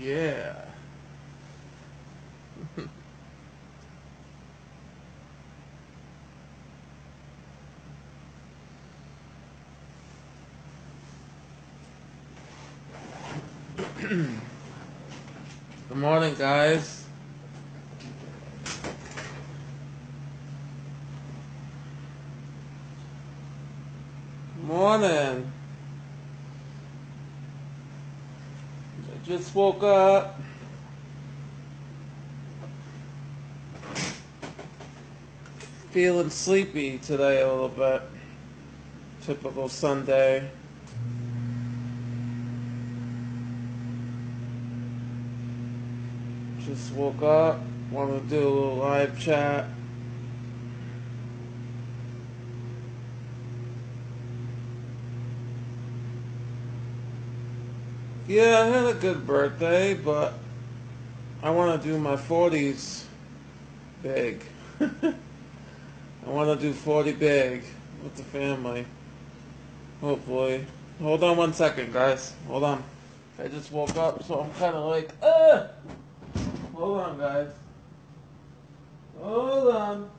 Yeah. Good morning, guys. Good morning. Just woke up. Feeling sleepy today a little bit. Typical Sunday. Just woke up. Want to do a little live chat. Yeah, I had a good birthday, but I want to do my 40s big. I want to do 40 big with the family. Hopefully. Hold on one second, guys. Hold on. I just woke up, so I'm kind of like, ah! Hold on, guys. Hold on.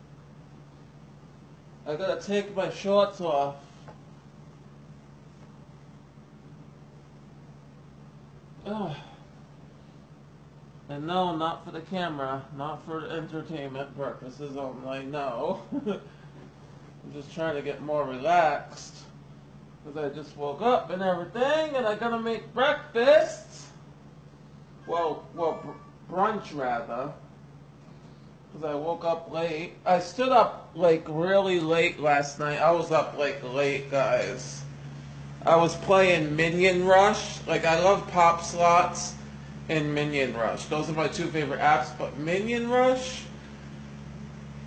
I gotta take my shorts off. Ugh. And no, not for the camera, not for entertainment purposes only, no. I'm just trying to get more relaxed. Because I just woke up and everything, and I gotta make breakfast. Well, well, br- brunch rather. Because I woke up late. I stood up like really late last night. I was up like late, guys. I was playing Minion Rush. Like, I love Pop Slots and Minion Rush. Those are my two favorite apps. But Minion Rush,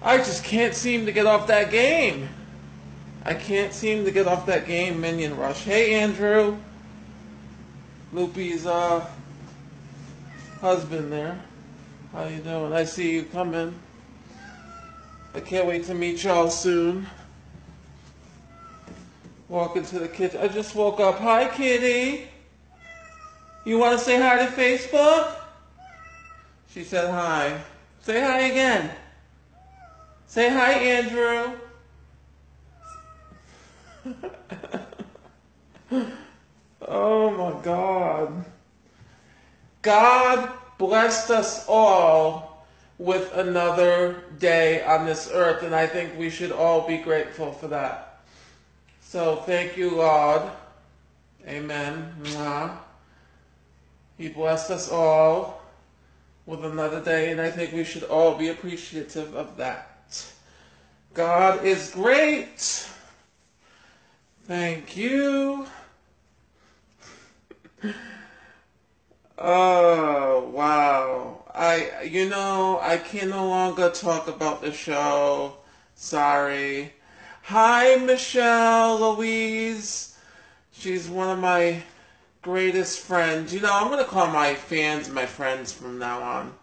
I just can't seem to get off that game. I can't seem to get off that game, Minion Rush. Hey, Andrew. Loopy's uh, husband there. How you doing? I see you coming. I can't wait to meet y'all soon. Walk into the kitchen. I just woke up. Hi, kitty. You want to say hi to Facebook? She said hi. Say hi again. Say hi, Andrew. oh my God. God blessed us all with another day on this earth, and I think we should all be grateful for that. So thank you, Lord. Amen. Mwah. He blessed us all with another day, and I think we should all be appreciative of that. God is great. Thank you. Oh, wow. I, you know, I can no longer talk about the show. Sorry. Hi, Michelle Louise. She's one of my greatest friends. You know, I'm going to call my fans my friends from now on.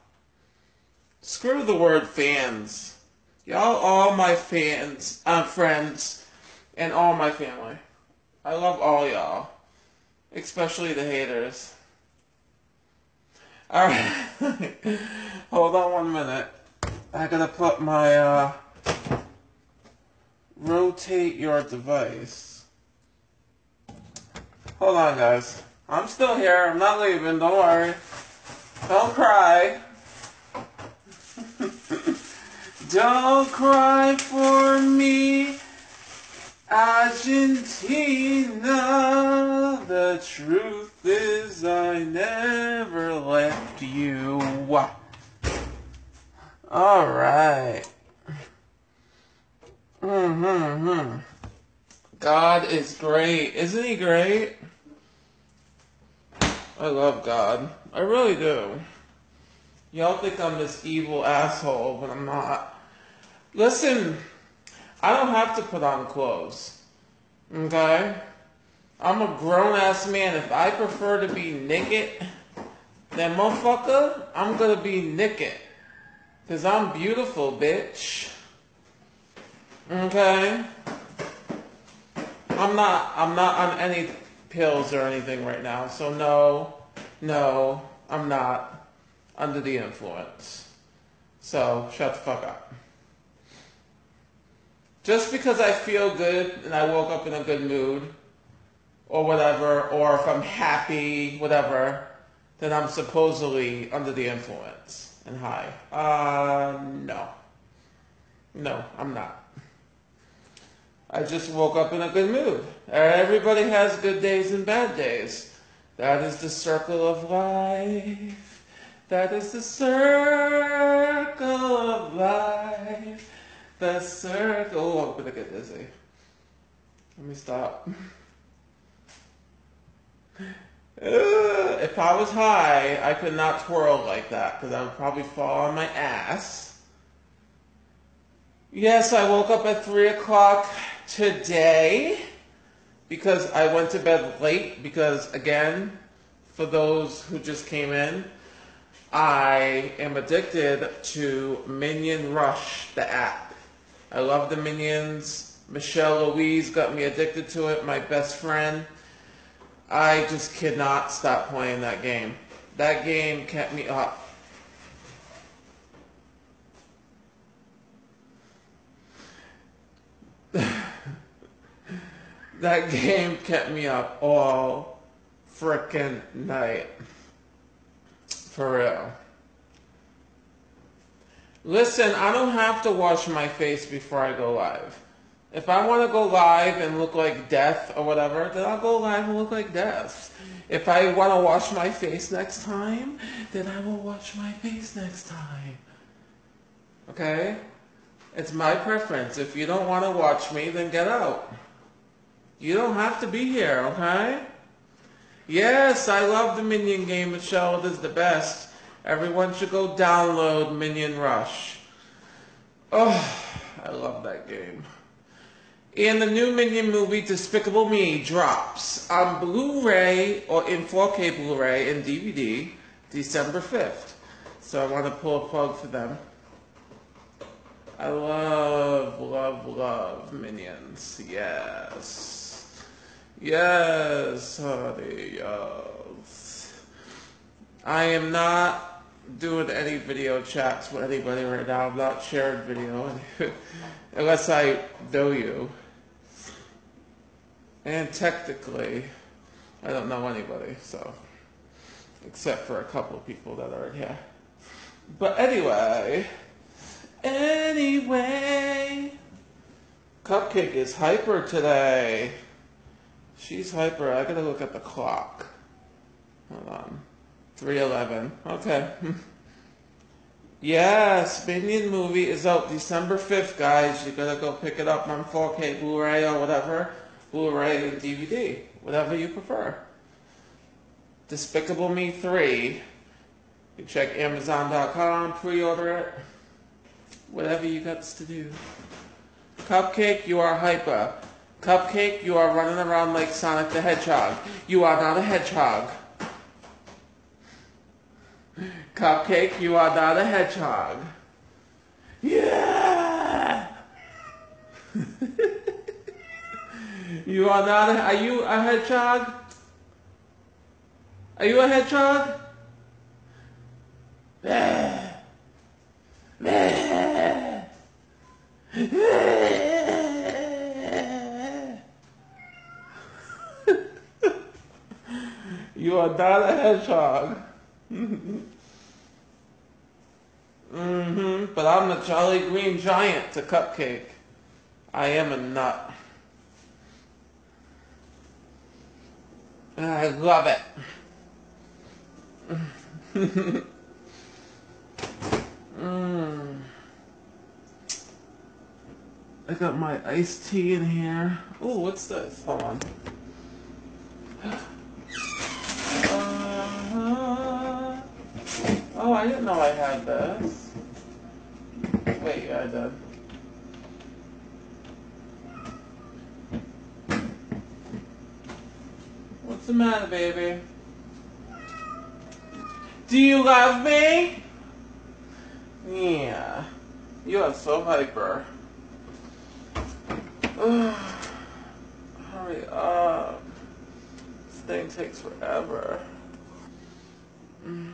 Screw the word fans. Y'all all my fans, uh, friends, and all my family. I love all y'all. Especially the haters. Alright. Hold on one minute. I gotta put my, uh, rotate your device. Hold on, guys. I'm still here. I'm not leaving. Don't worry. Don't cry. Don't cry for me, Argentina. The truth is, I never left you. All right. Mm-hmm. God is great. Isn't he great? I love God. I really do. Y'all think I'm this evil asshole, but I'm not. Listen, I don't have to put on clothes. Okay? I'm a grown ass man. If I prefer to be naked, then motherfucker, I'm gonna be naked. Cause I'm beautiful, bitch. Okay? I'm not I'm not on any pills or anything right now. So no, no, I'm not under the influence. So shut the fuck up. Just because I feel good and I woke up in a good mood or whatever, or if I'm happy, whatever, then I'm supposedly under the influence and high. Uh, no. No, I'm not. I just woke up in a good mood. Everybody has good days and bad days. That is the circle of life. That is the circle of life. The circle. Oh, I'm gonna get dizzy. Let me stop. If I was high, I could not twirl like that because I would probably fall on my ass. Yes, I woke up at 3 o'clock today because I went to bed late because, again, for those who just came in, I am addicted to Minion Rush, the app. I love the Minions. Michelle Louise got me addicted to it, my best friend. I just cannot stop playing that game. That game kept me up. That game kept me up all frickin' night. For real. Listen, I don't have to wash my face before I go live. If I want to go live and look like death or whatever, then I'll go live and look like death. If I want to wash my face next time, then I will wash my face next time. Okay? It's my preference. If you don't want to watch me, then get out. You don't have to be here, okay? Yes, I love the Minion game, Michelle. It is the best. Everyone should go download Minion Rush. Oh, I love that game. And the new Minion movie Despicable Me drops on Blu-ray or in 4K Blu-ray and DVD December 5th. So I want to pull a plug for them. I love, love, love Minions. Yes. Yes, honey, yes. I am not doing any video chats with anybody right now. I'm not sharing video unless I know you. And technically, I don't know anybody, so, except for a couple of people that are here. But anyway, anyway, Cupcake is hyper today. She's hyper. I gotta look at the clock. Hold on. 311. Okay. yes, Minion movie is out December 5th, guys. You gotta go pick it up on 4K Blu-ray or whatever. Blu-ray and DVD, whatever you prefer. Despicable Me 3. You check Amazon.com, pre-order it. Whatever you got to do. Cupcake, you are hyper. Cupcake, you are running around like Sonic the Hedgehog. You are not a hedgehog. Cupcake, you are not a hedgehog. Yeah! You are not a, are you a hedgehog? Are you a hedgehog? you are a hedgehog. mm-hmm. But I'm the jolly green giant to cupcake. I am a nut. I love it. mm. I got my iced tea in here. Oh, what's this? Hold on. I didn't know I had this. Wait, yeah, I did. What's the matter, baby? Do you love me? Yeah. You are so hyper. Hurry up. This thing takes forever. Mm.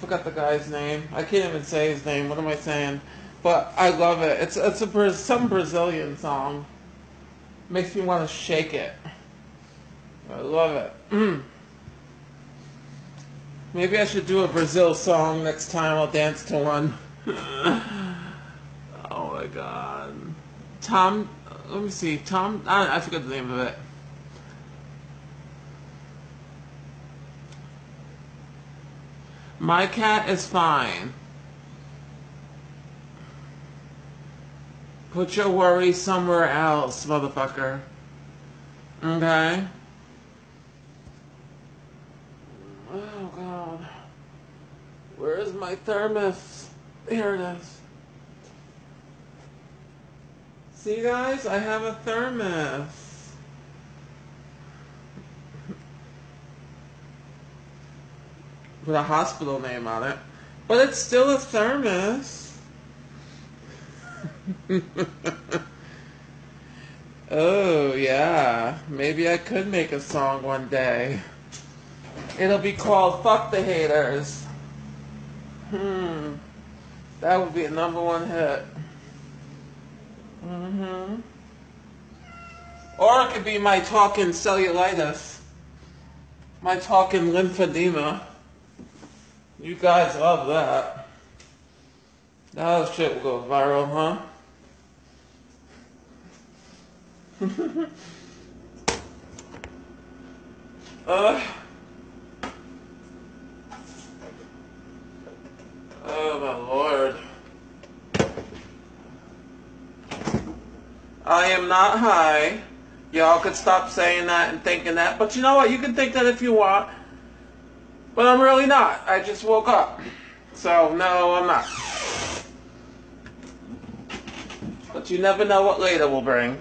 Forgot the guy's name. I can't even say his name. What am I saying? But I love it. It's it's a some Brazilian song. Makes me want to shake it. I love it. Maybe I should do a Brazil song next time. I'll dance to one. oh my god. Tom, let me see. Tom, I, I forget the name of it. My cat is fine. Put your worry somewhere else, motherfucker. Okay? Oh, God. Where is my thermos? Here it is. See, guys? I have a thermos. With a hospital name on it. But it's still a thermos. oh, yeah. Maybe I could make a song one day. It'll be called Fuck the Haters. Hmm. That would be a number one hit. Mm-hmm. Or it could be my talking cellulitis. My talking lymphedema. You guys love that. That shit will go viral, huh? uh. Oh my lord. I am not high. Y'all could stop saying that and thinking that. But you know what? You can think that if you want. But I'm really not. I just woke up. So, no, I'm not. But you never know what later will bring.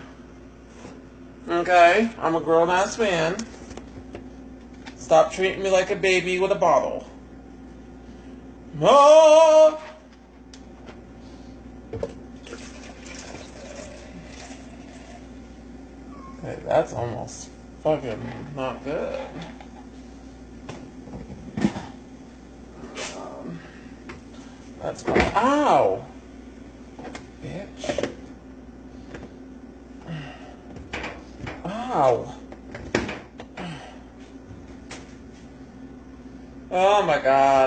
Okay? I'm a grown ass man. Stop treating me like a baby with a bottle. More. Okay, that's almost fucking not good. That's my ow, bitch. Ow. Oh my god.